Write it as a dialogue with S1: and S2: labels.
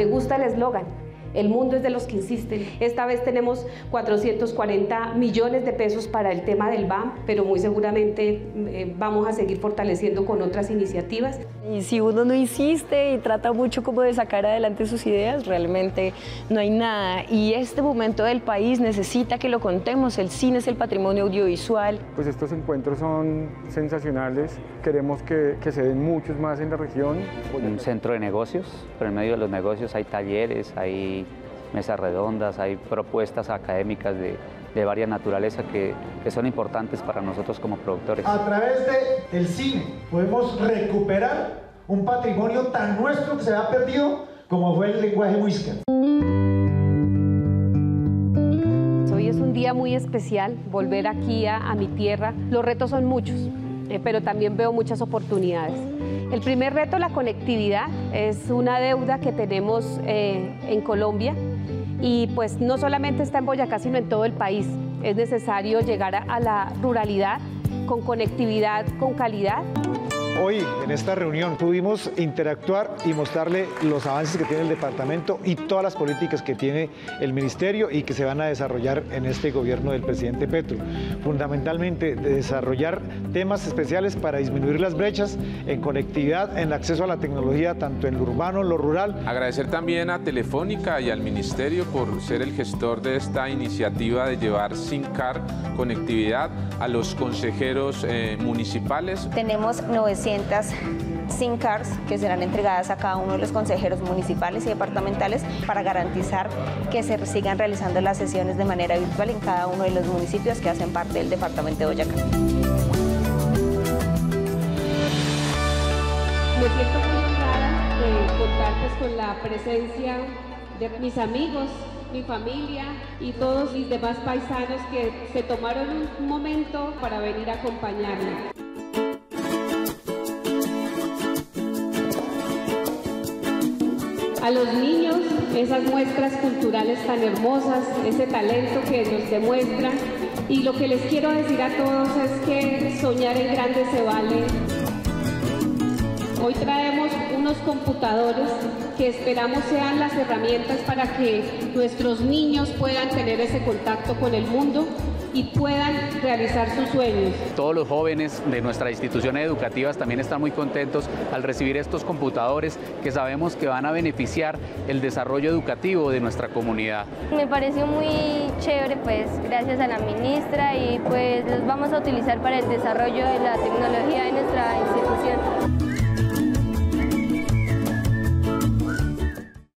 S1: Me gusta el eslogan, el mundo es de los que insisten. Esta vez tenemos 440 millones de pesos para el tema del BAM, pero muy seguramente eh, vamos a seguir fortaleciendo con otras iniciativas.
S2: Y si uno no insiste y trata mucho como de sacar adelante sus ideas, realmente no hay nada. Y este momento del país necesita que lo contemos. El cine es el patrimonio audiovisual.
S3: Pues estos encuentros son sensacionales. Queremos que, que se den muchos más en la región.
S4: Un centro de negocios, pero en medio de los negocios hay talleres, hay mesas redondas, hay propuestas académicas de, de varias naturaleza que, que, son importantes para nosotros como productores.
S5: A través de, del cine podemos recuperar un patrimonio tan nuestro que se ha perdido como fue el lenguaje muisca.
S1: Hoy es un día muy especial, volver aquí a, a mi tierra. Los retos son muchos, eh, pero también veo muchas oportunidades. El primer reto, la conectividad, es una deuda que tenemos eh, en Colombia y pues no solamente está en Boyacá, sino en todo el país. Es necesario llegar a, a la ruralidad con conectividad, con calidad.
S5: Hoy en esta reunión pudimos interactuar y mostrarle los avances que tiene el departamento y todas las políticas que tiene el ministerio y que se van a desarrollar en este gobierno del presidente Petro. Fundamentalmente desarrollar temas especiales para disminuir las brechas en conectividad, en acceso a la tecnología, tanto en lo urbano, lo rural.
S6: Agradecer también a Telefónica y al ministerio por ser el gestor de esta iniciativa de llevar SIM-CAR conectividad a los consejeros eh, municipales.
S7: Tenemos 900 SIM cards que serán entregadas a cada uno de los consejeros municipales y departamentales para garantizar que se sigan realizando las sesiones de manera virtual en cada uno de los municipios que hacen parte del departamento de Boyacá.
S1: Me siento muy honrada de contar pues, con la presencia de mis amigos, mi familia y todos mis demás paisanos que se tomaron un momento para venir a acompañarme. A los niños esas muestras culturales tan hermosas, ese talento que nos demuestran. Y lo que les quiero decir a todos es que soñar en grande se vale. Hoy traemos unos computadores que esperamos sean las herramientas para que nuestros niños puedan tener ese contacto con el mundo y puedan realizar sus sueños.
S4: Todos los jóvenes de nuestras instituciones educativas también están muy contentos al recibir estos computadores que sabemos que van a beneficiar el desarrollo educativo de nuestra comunidad.
S8: Me pareció muy chévere, pues gracias a la ministra y pues los vamos a utilizar para el desarrollo de la tecnología